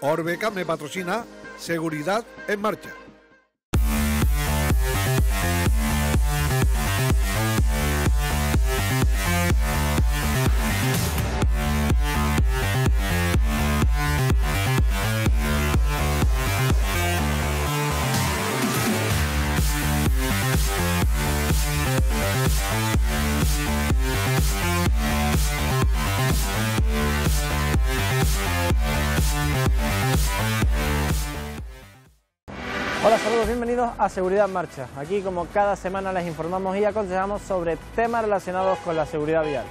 Orbeca me patrocina Seguridad en Marcha. A Seguridad en Marcha. Aquí, como cada semana, les informamos y aconsejamos sobre temas relacionados con la seguridad vial.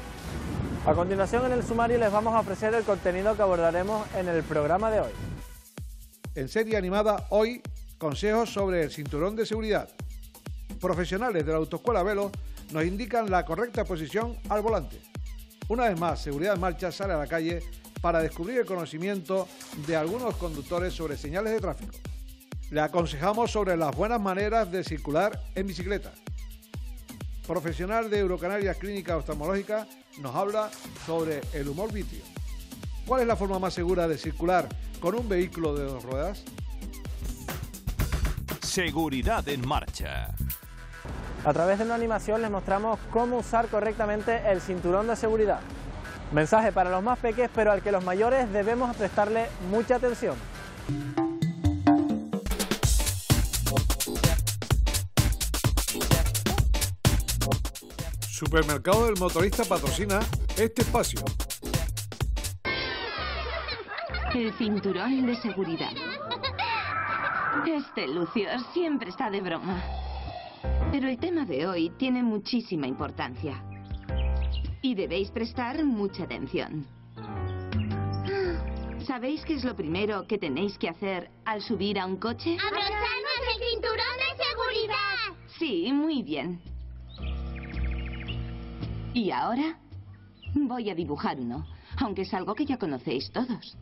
A continuación, en el sumario, les vamos a ofrecer el contenido que abordaremos en el programa de hoy. En serie animada, hoy, consejos sobre el cinturón de seguridad. Profesionales de la autoescuela Velo nos indican la correcta posición al volante. Una vez más, Seguridad en Marcha sale a la calle para descubrir el conocimiento de algunos conductores sobre señales de tráfico. Le aconsejamos sobre las buenas maneras de circular en bicicleta. Profesional de Eurocanarias Clínica Oftalmológica nos habla sobre el humor vitrio. ¿Cuál es la forma más segura de circular con un vehículo de dos ruedas? Seguridad en marcha. A través de una animación les mostramos cómo usar correctamente el cinturón de seguridad. Mensaje para los más pequeños, pero al que los mayores debemos prestarle mucha atención. Supermercado del Motorista patrocina este espacio. El cinturón de seguridad. Este Lucio siempre está de broma. Pero el tema de hoy tiene muchísima importancia. Y debéis prestar mucha atención. ¿Sabéis qué es lo primero que tenéis que hacer al subir a un coche? ¡Abrocharnos el cinturón de seguridad! Sí, muy bien. Y ahora voy a dibujar uno, aunque es algo que ya conocéis todos.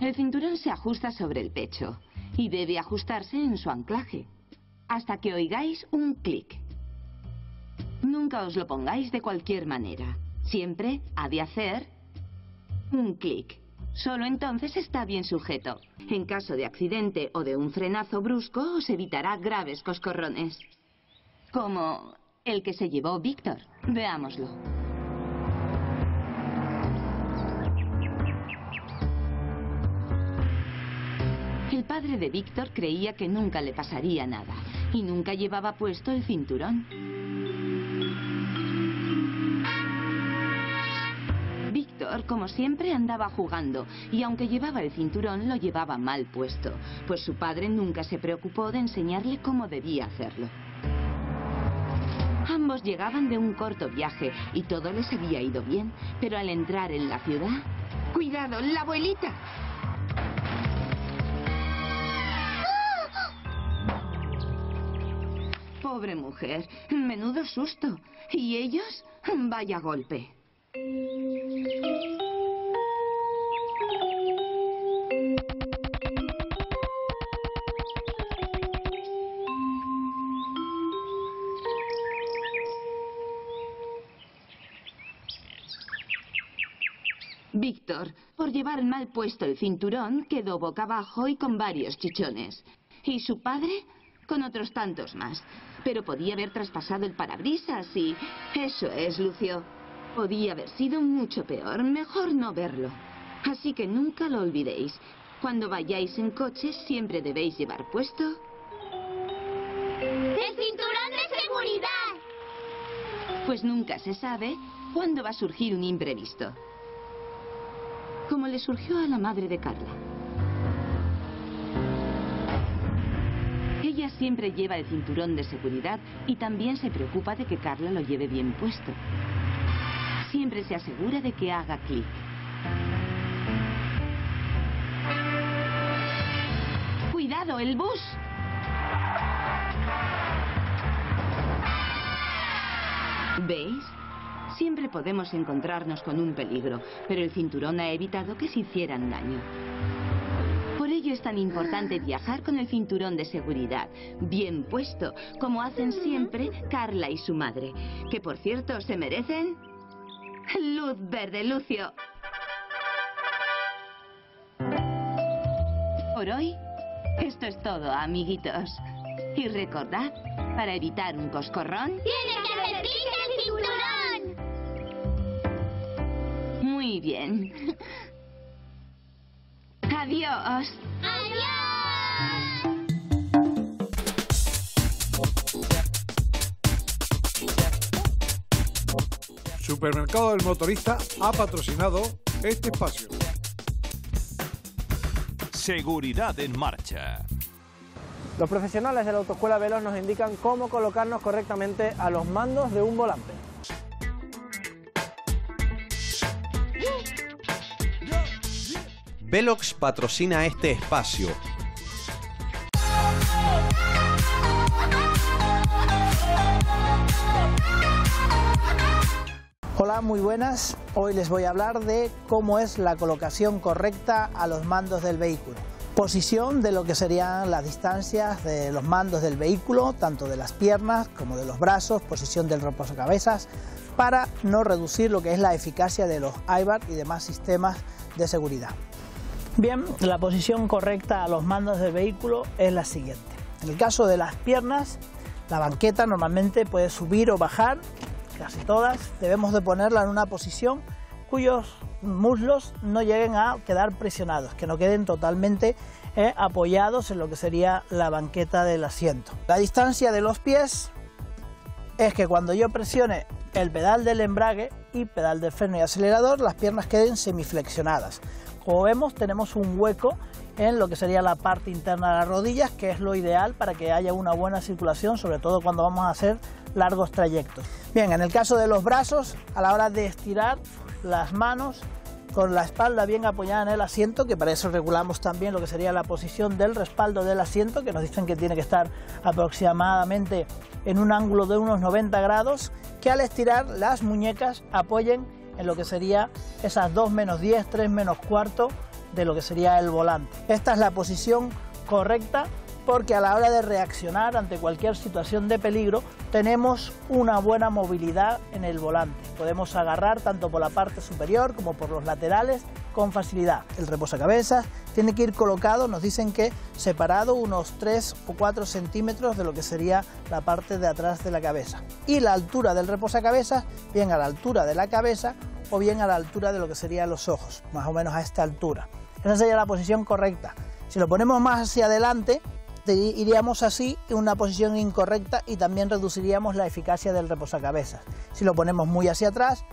El cinturón se ajusta sobre el pecho y debe ajustarse en su anclaje hasta que oigáis un clic. Nunca os lo pongáis de cualquier manera. Siempre ha de hacer un clic. Solo entonces está bien sujeto. En caso de accidente o de un frenazo brusco, os evitará graves coscorrones. Como el que se llevó Víctor. Veámoslo. El padre de Víctor creía que nunca le pasaría nada y nunca llevaba puesto el cinturón. Como siempre, andaba jugando y aunque llevaba el cinturón, lo llevaba mal puesto, pues su padre nunca se preocupó de enseñarle cómo debía hacerlo. Ambos llegaban de un corto viaje y todo les había ido bien, pero al entrar en la ciudad... ¡Cuidado, la abuelita! Pobre mujer, menudo susto. ¿Y ellos? Vaya golpe. Víctor, por llevar mal puesto el cinturón, quedó boca abajo y con varios chichones. ¿Y su padre? Con otros tantos más. Pero podía haber traspasado el parabrisas y... Eso es, Lucio. Podía haber sido mucho peor. Mejor no verlo. Así que nunca lo olvidéis. Cuando vayáis en coche siempre debéis llevar puesto... ¡El cinturón de seguridad! Pues nunca se sabe cuándo va a surgir un imprevisto. Como le surgió a la madre de Carla. Ella siempre lleva el cinturón de seguridad y también se preocupa de que Carla lo lleve bien puesto. Siempre se asegura de que haga clic. ¡Cuidado, el bus! ¿Veis? Siempre podemos encontrarnos con un peligro, pero el cinturón ha evitado que se hicieran daño. Por ello es tan importante viajar con el cinturón de seguridad bien puesto, como hacen siempre Carla y su madre, que por cierto se merecen luz verde, Lucio. Por hoy, esto es todo, amiguitos. Y recordad, para evitar un coscorrón, ¡Tiene que hacer el cinturón! muy bien. Adiós. ¡Adiós! Supermercado del Motorista ha patrocinado este espacio. Seguridad en marcha. Los profesionales de la autoescuela Velos nos indican cómo colocarnos correctamente a los mandos de un volante. Velox patrocina este espacio. Muy buenas. Hoy les voy a hablar de cómo es la colocación correcta a los mandos del vehículo. Posición de lo que serían las distancias de los mandos del vehículo, tanto de las piernas como de los brazos, posición del reposacabezas, para no reducir lo que es la eficacia de los IBAR y demás sistemas de seguridad. Bien, la posición correcta a los mandos del vehículo es la siguiente. En el caso de las piernas, la banqueta normalmente puede subir o bajar, casi todas. Debemos de ponerla en una posición cuyos muslos no lleguen a quedar presionados, que no queden totalmente eh, apoyados en lo que sería la banqueta del asiento. La distancia de los pies es que cuando yo presione el pedal del embrague y pedal del freno y acelerador, las piernas queden semiflexionadas. Como vemos, tenemos un hueco en lo que sería la parte interna de las rodillas, que es lo ideal para que haya una buena circulación, sobre todo cuando vamos a hacer largos trayectos. Bien, en el caso de los brazos, a la hora de estirar las manos con la espalda bien apoyada en el asiento, que para eso regulamos también lo que sería la posición del respaldo del asiento, que nos dicen que tiene que estar aproximadamente en un ángulo de unos 90 grados, que al estirar las muñecas apoyen en lo que sería esas 2 menos 10, 3 menos cuarto de lo que sería el volante. Esta es la posición correcta porque a la hora de reaccionar ante cualquier situación de peligro tenemos una buena movilidad en el volante. Podemos agarrar tanto por la parte superior como por los laterales con facilidad. El reposacabezas tiene que ir colocado, nos dicen que separado unos 3 o 4 centímetros de lo que sería la parte de atrás de la cabeza. Y la altura del reposacabezas, bien a la altura de la cabeza o bien a la altura de lo que serían los ojos, más o menos a esta altura. Esa sería la posición correcta. Si lo ponemos más hacia adelante, iríamos así en una posición incorrecta y también reduciríamos la eficacia del reposacabezas. Si lo ponemos muy hacia atrás,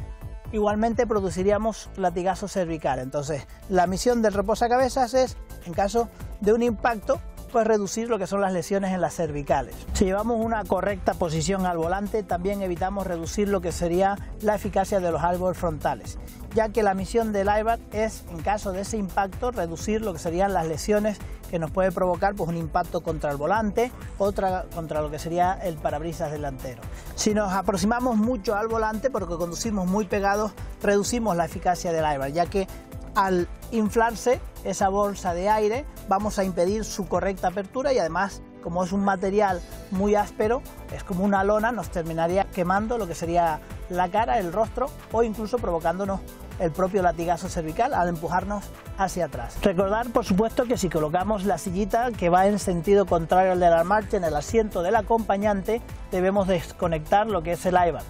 igualmente produciríamos latigazo cervical. Entonces, la misión del reposacabezas es, en caso de un impacto, pues reducir lo que son las lesiones en las cervicales. Si llevamos una correcta posición al volante, también evitamos reducir lo que sería la eficacia de los árboles frontales, ya que la misión del IBAT es, en caso de ese impacto, reducir lo que serían las lesiones que nos puede provocar pues, un impacto contra el volante, otra contra lo que sería el parabrisas delantero. Si nos aproximamos mucho al volante, porque conducimos muy pegados, reducimos la eficacia del IBAT, ya que al inflarse esa bolsa de aire vamos a impedir su correcta apertura y además como es un material muy áspero, es como una lona, nos terminaría quemando lo que sería la cara, el rostro o incluso provocándonos el propio latigazo cervical al empujarnos hacia atrás. Recordar, por supuesto, que si colocamos la sillita que va en sentido contrario al de la marcha en el asiento del acompañante, debemos desconectar lo que es el IBAN.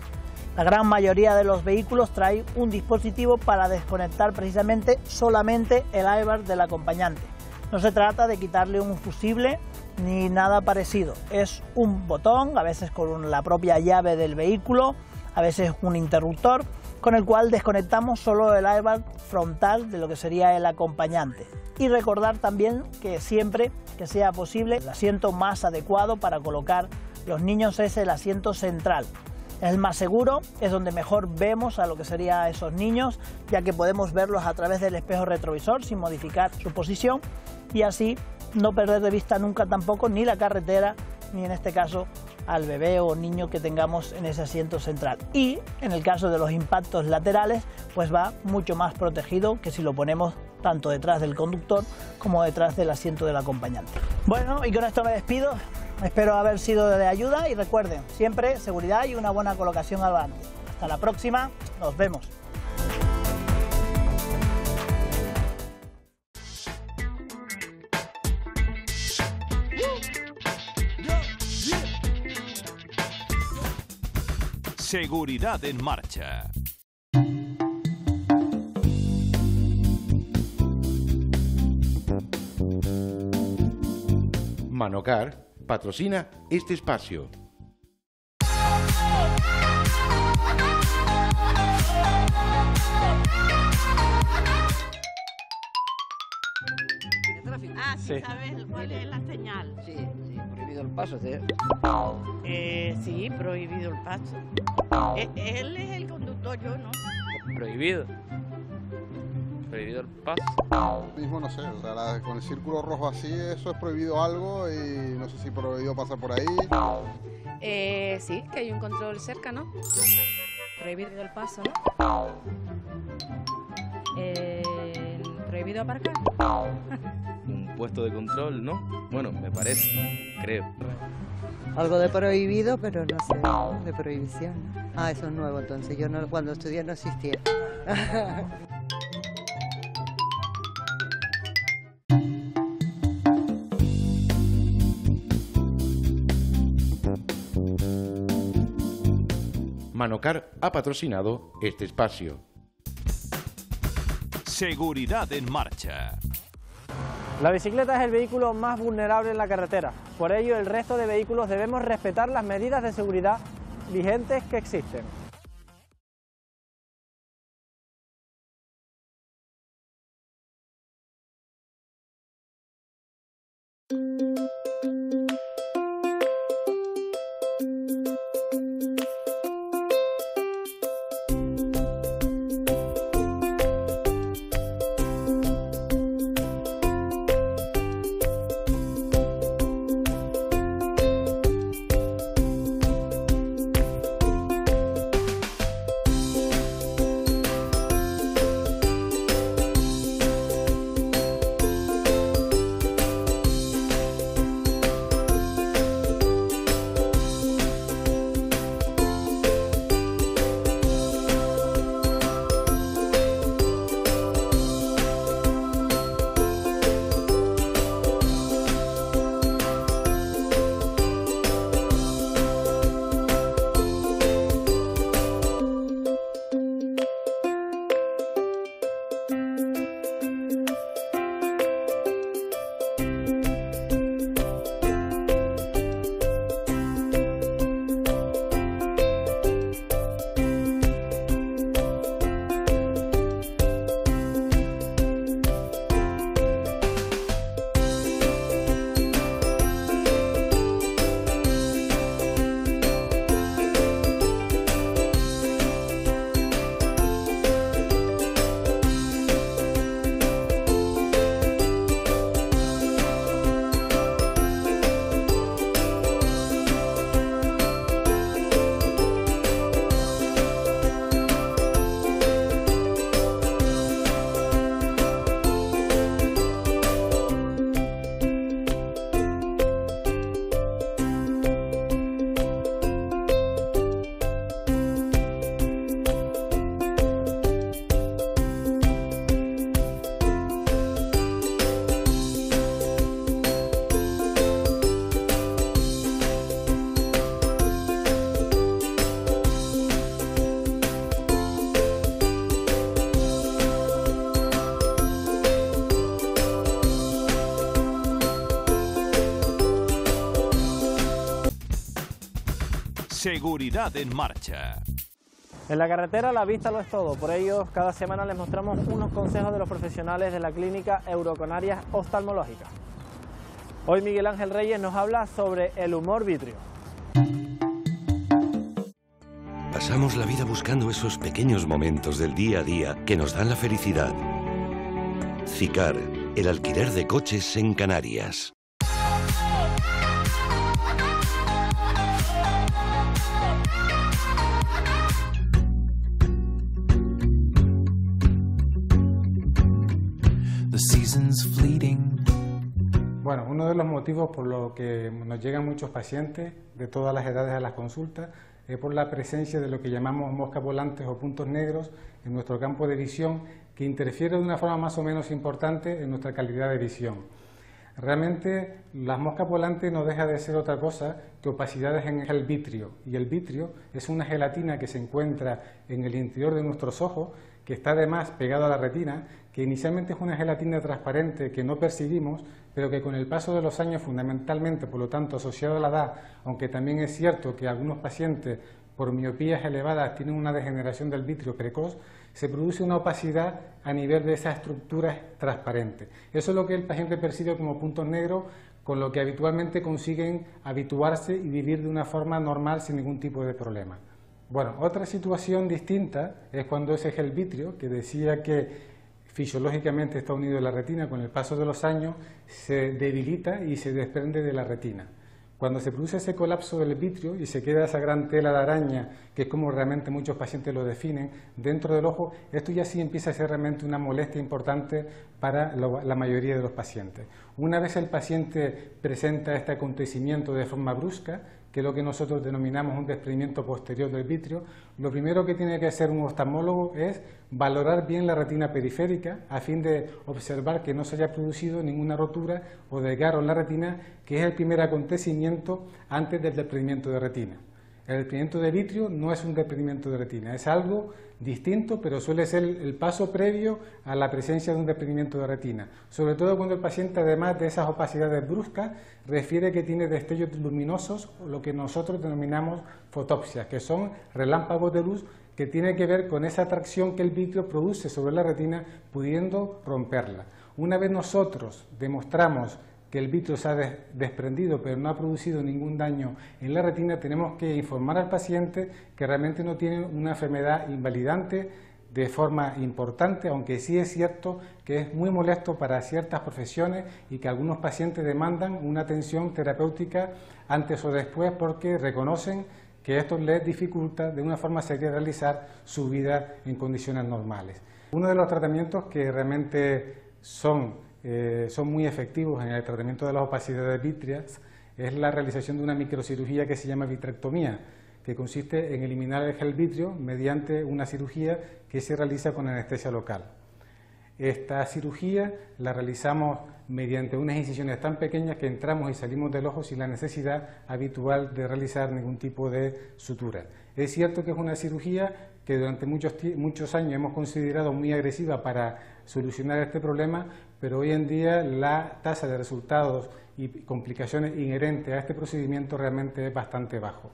La gran mayoría de los vehículos trae un dispositivo para desconectar precisamente solamente el airbag del acompañante. No se trata de quitarle un fusible ni nada parecido. Es un botón, a veces con la propia llave del vehículo, a veces un interruptor, con el cual desconectamos solo el airbag frontal de lo que sería el acompañante. Y recordar también que siempre que sea posible, el asiento más adecuado para colocar los niños es el asiento central. Es el más seguro, es donde mejor vemos a lo que sería esos niños, ya que podemos verlos a través del espejo retrovisor sin modificar su posición y así no perder de vista nunca tampoco ni la carretera ni en este caso al bebé o niño que tengamos en ese asiento central. Y en el caso de los impactos laterales, pues va mucho más protegido que si lo ponemos tanto detrás del conductor como detrás del asiento del acompañante. Bueno, y con esto me despido. Espero haber sido de ayuda y recuerden, siempre seguridad y una buena colocación al volante. Hasta la próxima, nos vemos. Seguridad en marcha. Manocar patrocina este espacio. Ah, sí, Sí. sabes cuál es la señal. Sí, sí, prohibido el paso. ¿sí? Eh, sí, prohibido el paso. Eh, él es el conductor, yo no. Prohibido. Prohibido el paso. mismo no sé, o sea, la- con el círculo rojo así, eso es prohibido algo y no sé si prohibido pasar por ahí. Eh, sí, que hay un control cerca, ¿no? Prohibido el paso, ¿no? Eh, prohibido aparcar. Puesto de control, ¿no? Bueno, me parece, creo. Algo de prohibido, pero no sé, de prohibición. Ah, eso es nuevo, entonces yo no, cuando estudié no existía. Manocar ha patrocinado este espacio. Seguridad en marcha. La bicicleta es el vehículo más vulnerable en la carretera. Por ello, el resto de vehículos debemos respetar las medidas de seguridad vigentes que existen. Seguridad en marcha. En la carretera la vista lo es todo, por ello cada semana les mostramos unos consejos de los profesionales de la clínica Euroconarias Oftalmológica. Hoy Miguel Ángel Reyes nos habla sobre el humor vitrio. Pasamos la vida buscando esos pequeños momentos del día a día que nos dan la felicidad. Cicar, el alquiler de coches en Canarias. Fleeting. Bueno, uno de los motivos por los que nos llegan muchos pacientes de todas las edades a las consultas es por la presencia de lo que llamamos moscas volantes o puntos negros en nuestro campo de visión que interfiere de una forma más o menos importante en nuestra calidad de visión. Realmente las moscas volantes no deja de ser otra cosa que opacidades en el vitrio y el vitrio es una gelatina que se encuentra en el interior de nuestros ojos que está además pegado a la retina, que inicialmente es una gelatina transparente que no percibimos, pero que con el paso de los años, fundamentalmente, por lo tanto, asociado a la edad, aunque también es cierto que algunos pacientes por miopías elevadas tienen una degeneración del vitrio precoz, se produce una opacidad a nivel de esas estructuras transparentes. Eso es lo que el paciente percibe como puntos negros, con lo que habitualmente consiguen habituarse y vivir de una forma normal sin ningún tipo de problema. Bueno, otra situación distinta es cuando ese gel vitrio, que decía que fisiológicamente está unido a la retina, con el paso de los años se debilita y se desprende de la retina. Cuando se produce ese colapso del vitrio y se queda esa gran tela de araña, que es como realmente muchos pacientes lo definen, dentro del ojo, esto ya sí empieza a ser realmente una molestia importante para la mayoría de los pacientes. Una vez el paciente presenta este acontecimiento de forma brusca, que es lo que nosotros denominamos un desprendimiento posterior del vitrio, lo primero que tiene que hacer un oftalmólogo es valorar bien la retina periférica a fin de observar que no se haya producido ninguna rotura o desgarro en la retina, que es el primer acontecimiento antes del desprendimiento de retina. El desprendimiento de vitrio no es un desprendimiento de retina, es algo distinto, pero suele ser el paso previo a la presencia de un desprendimiento de retina. Sobre todo cuando el paciente, además de esas opacidades bruscas, refiere que tiene destellos luminosos, lo que nosotros denominamos fotopsias, que son relámpagos de luz que tienen que ver con esa atracción que el vitrio produce sobre la retina, pudiendo romperla. Una vez nosotros demostramos que el vitrio se ha desprendido pero no ha producido ningún daño en la retina, tenemos que informar al paciente que realmente no tiene una enfermedad invalidante de forma importante, aunque sí es cierto que es muy molesto para ciertas profesiones y que algunos pacientes demandan una atención terapéutica antes o después porque reconocen que esto les dificulta de una forma seria realizar su vida en condiciones normales. Uno de los tratamientos que realmente son eh, son muy efectivos en el tratamiento de las opacidades vítreas es la realización de una microcirugía que se llama vitrectomía, que consiste en eliminar el gel vitrio mediante una cirugía que se realiza con anestesia local. Esta cirugía la realizamos mediante unas incisiones tan pequeñas que entramos y salimos del ojo sin la necesidad habitual de realizar ningún tipo de sutura. Es cierto que es una cirugía que durante muchos, muchos años hemos considerado muy agresiva para solucionar este problema, pero hoy en día la tasa de resultados y complicaciones inherentes a este procedimiento realmente es bastante bajo.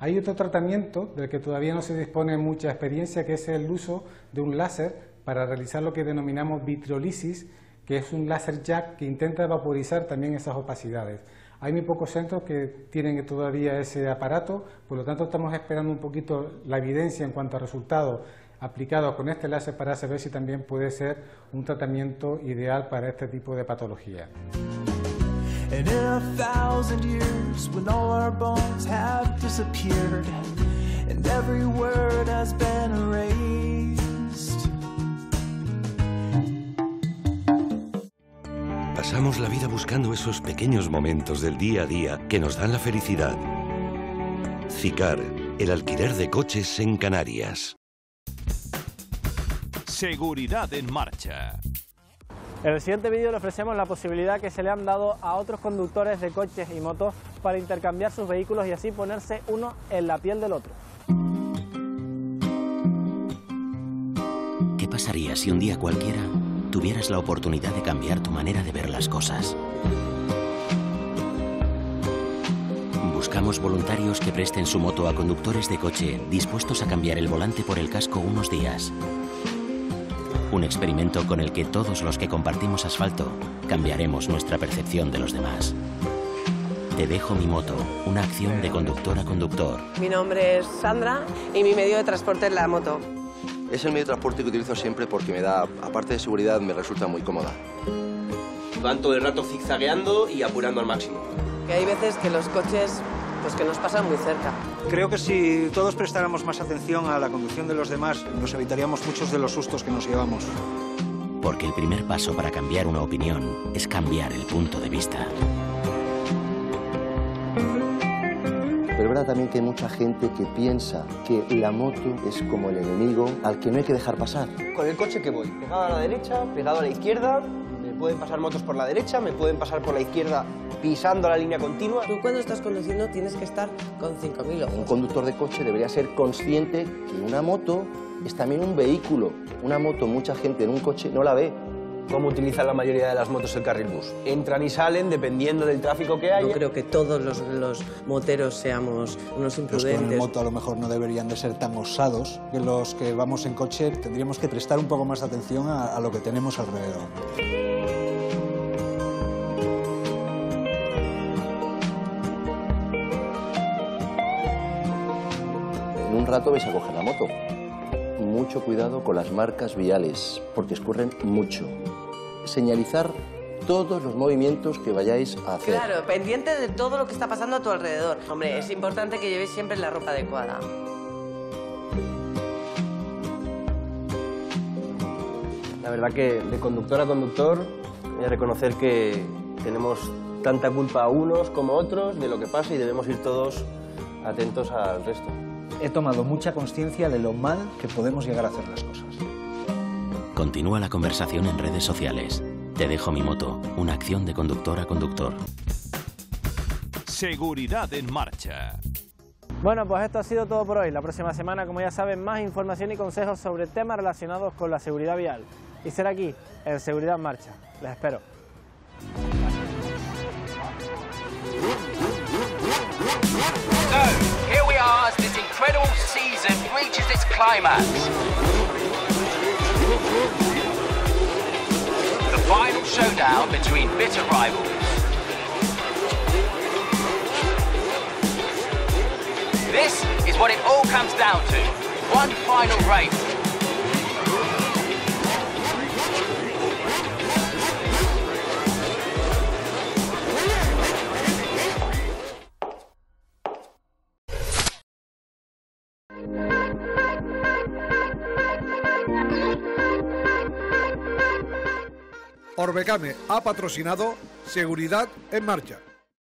Hay otro tratamiento del que todavía no se dispone mucha experiencia, que es el uso de un láser para realizar lo que denominamos vitriolisis, que es un láser jack que intenta vaporizar también esas opacidades. Hay muy pocos centros que tienen todavía ese aparato, por lo tanto estamos esperando un poquito la evidencia en cuanto a resultados aplicados con este láser para saber si también puede ser un tratamiento ideal para este tipo de patología. Pasamos la vida buscando esos pequeños momentos del día a día que nos dan la felicidad. CICAR, el alquiler de coches en Canarias. Seguridad en marcha. En el siguiente vídeo le ofrecemos la posibilidad que se le han dado a otros conductores de coches y motos para intercambiar sus vehículos y así ponerse uno en la piel del otro. ¿Qué pasaría si un día cualquiera tuvieras la oportunidad de cambiar tu manera de ver las cosas. Buscamos voluntarios que presten su moto a conductores de coche dispuestos a cambiar el volante por el casco unos días. Un experimento con el que todos los que compartimos asfalto cambiaremos nuestra percepción de los demás. Te dejo mi moto, una acción de conductor a conductor. Mi nombre es Sandra y mi medio de transporte es la moto. Es el medio de transporte que utilizo siempre porque me da, aparte de seguridad, me resulta muy cómoda. Van todo el rato zigzagueando y apurando al máximo. Que hay veces que los coches pues que nos pasan muy cerca. Creo que si todos prestáramos más atención a la conducción de los demás, nos evitaríamos muchos de los sustos que nos llevamos. Porque el primer paso para cambiar una opinión es cambiar el punto de vista. También que hay mucha gente que piensa que la moto es como el enemigo al que no hay que dejar pasar. Con el coche que voy, pegado a la derecha, pegado a la izquierda, me pueden pasar motos por la derecha, me pueden pasar por la izquierda pisando la línea continua. Tú cuando estás conduciendo tienes que estar con 5.000 ojos. Un conductor de coche debería ser consciente que una moto es también un vehículo. Una moto, mucha gente en un coche no la ve. ¿Cómo utilizan la mayoría de las motos el carril bus? Entran y salen dependiendo del tráfico que haya. No creo que todos los, los moteros seamos unos Los que van imprudentes. en moto a lo mejor no deberían de ser tan osados que los que vamos en coche tendríamos que prestar un poco más de atención a, a lo que tenemos alrededor. En un rato vais a coger la moto. Mucho cuidado con las marcas viales, porque escurren mucho. Señalizar todos los movimientos que vayáis a hacer. Claro, pendiente de todo lo que está pasando a tu alrededor. Hombre, es importante que lleves siempre la ropa adecuada. La verdad que de conductor a conductor voy a reconocer que tenemos tanta culpa unos como otros de lo que pasa y debemos ir todos atentos al resto. He tomado mucha conciencia de lo mal que podemos llegar a hacer las cosas. Continúa la conversación en redes sociales. Te dejo mi moto, una acción de conductor a conductor. Seguridad en marcha. Bueno, pues esto ha sido todo por hoy. La próxima semana, como ya saben, más información y consejos sobre temas relacionados con la seguridad vial. Y será aquí, en Seguridad en Marcha. Les espero. So, here we are as this incredible season reaches its climax. Showdown between bitter rivals. This is what it all comes down to. One final race. Orbecame ha patrocinado Seguridad en Marcha.